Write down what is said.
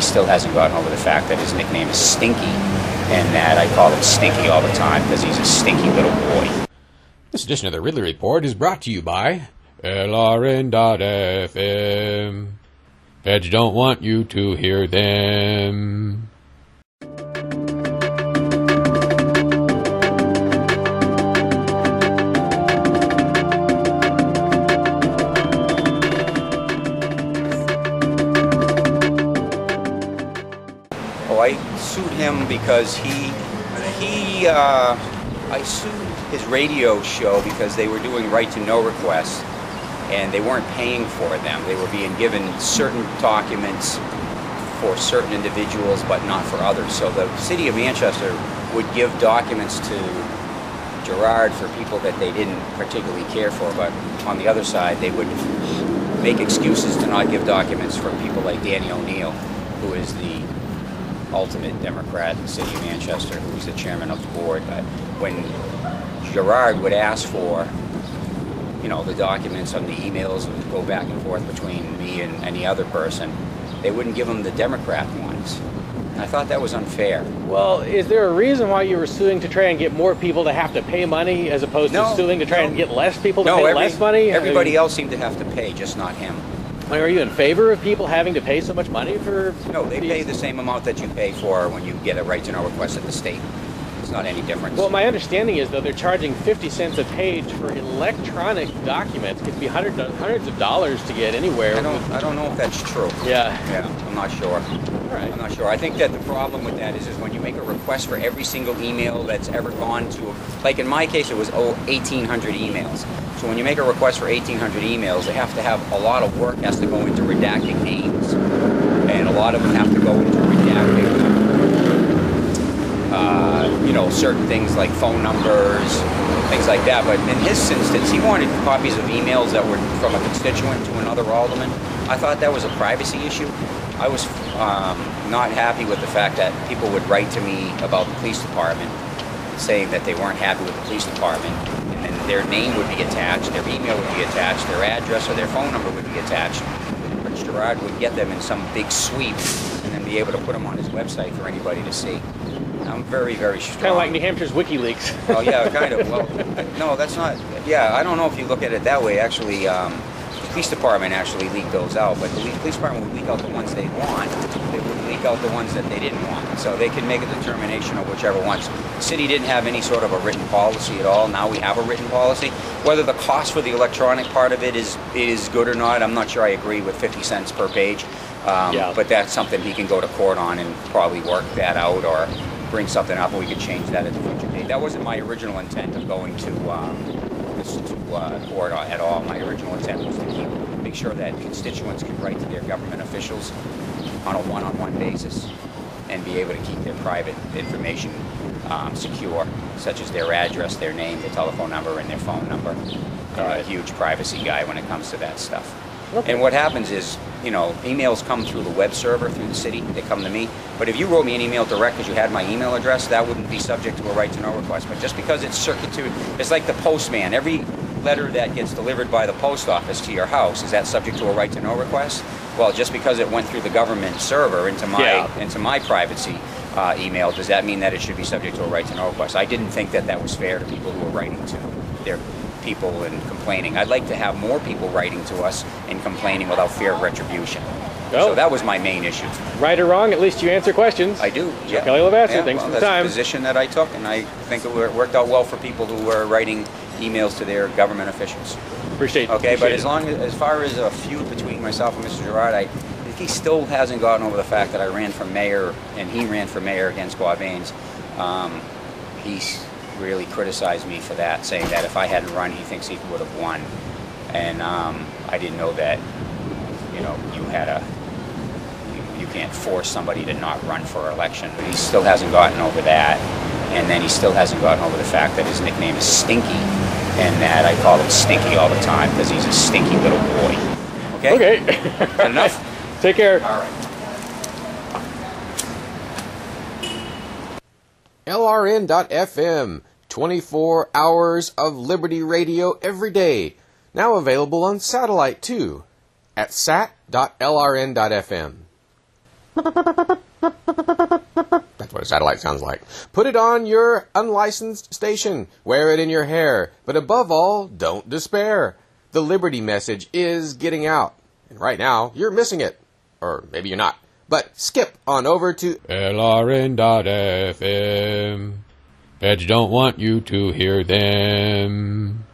he still hasn't gotten over the fact that his nickname is Stinky, and that I call him Stinky all the time because he's a stinky little boy. This edition of the Ridley Report is brought to you by LRN.FM. Feds don't want you to hear them. I sued him because he he uh, I sued his radio show because they were doing right to know requests and they weren't paying for them. They were being given certain documents for certain individuals but not for others. So the city of Manchester would give documents to Girard for people that they didn't particularly care for, but on the other side they would make excuses to not give documents for people like Danny O'Neill, who is the ultimate Democrat in the city of Manchester, who was the chairman of the board. But when Girard would ask for, you know, the documents on the emails that would go back and forth between me and any other person, they wouldn't give him the Democrat ones. I thought that was unfair. Well, is there a reason why you were suing to try and get more people to have to pay money as opposed No, to suing to try no. and get less people to no, pay every- less money? everybody I mean, else seemed to have to pay, just not him. Are you in favor of people having to pay so much money for? No, they these- pay the same amount that you pay for when you get a right to know request at the state. It's not any difference. Well, my understanding is though they're charging 50 cents a page for electronic documents. It could be hundreds hundreds of dollars to get anywhere. I don't, I don't know if that's true. Yeah. Yeah, I'm not sure. Right. I'm not sure. I think that the problem with that is, is when you make a request for every single email that's ever gone to, like in my case, it was oh, 1,800 emails. So when you make a request for 1,800 emails, they have to have a lot of work has to go into redacting names, and a lot of them have to go into redacting, know, certain things like phone numbers, things like that. But in his instance, he wanted copies of emails that were from a constituent to another alderman. I thought that was a privacy issue. I was um, not happy with the fact that people would write to me about the police department, saying that they weren't happy with the police department, and then their name would be attached, their email would be attached, their address or their phone number would be attached. But Girard would get them in some big sweep, and then be able to put them on his website for anybody to see. I'm very, very strong. Kind of like New Hampshire's WikiLeaks. Oh yeah, kind of. Well, no, that's not. Yeah, I don't know if you look at it that way. Actually, um, the police department actually leaked those out, but the police department would leak out the ones they want. They would leak out the ones that they didn't want. So they can make a determination of whichever ones. The city didn't have any sort of a written policy at all. Now we have a written policy. Whether the cost for the electronic part of it is is good or not, I'm not sure. I agree with 50 cents per page. Um, Yeah. But that's something he can go to court on and probably work that out or bring something up and we could change that at a future date. That wasn't my original intent of going to, um, this to uh, court at all. My original intent was to keep, make sure that constituents could write to their government officials on a one-on-one basis and be able to keep their private information um, secure, such as their address, their name, their telephone number, and their phone number. I'm a huge privacy guy when it comes to that stuff. Okay. And what happens is, you know, emails come through the web server through the city. They come to me. But if you wrote me an email direct because you had my email address, that wouldn't be subject to a right to know request. But just because it's circuited, it's like the postman. Every letter that gets delivered by the post office to your house is that subject to a right to know request? Well, just because it went through the government server into my Yeah. into my privacy uh, email, does that mean that it should be subject to a right to know request? I didn't think that that was fair to people who were writing to their people and complaining. I'd like to have more people writing to us and complaining without fear of retribution. Oh. So that was my main issue. right or wrong, at least you answer questions. I do. Yeah. Kelly Levasseur, Yeah, thanks well, for the that's time. a position that I took, and I think it worked out well for people who were writing emails to their government officials. Appreciate. It. Okay, but as long as, as far as a feud between myself and Mr. Girard, I think he still hasn't gotten over the fact that I ran for mayor and he ran for mayor against Guavains. Um, he's really criticized me for that, saying that if I hadn't run, he thinks he would have won. And um, I didn't know that, you know, you had a, you, you can't force somebody to not run for election. But he still hasn't gotten over that. And then he still hasn't gotten over the fact that his nickname is Stinky, and that I call him Stinky all the time because he's a stinky little boy. Okay? Okay. Enough? Take care. All right. LRN.FM, 24 hours of Liberty Radio every day. Now available on satellite too at sat.lrn.fm. That's what a satellite sounds like. Put it on your unlicensed station. Wear it in your hair. But above all, don't despair. The Liberty message is getting out. And right now, you're missing it. Or maybe you're not. But skip on over to LRN.FM. Feds don't want you to hear them.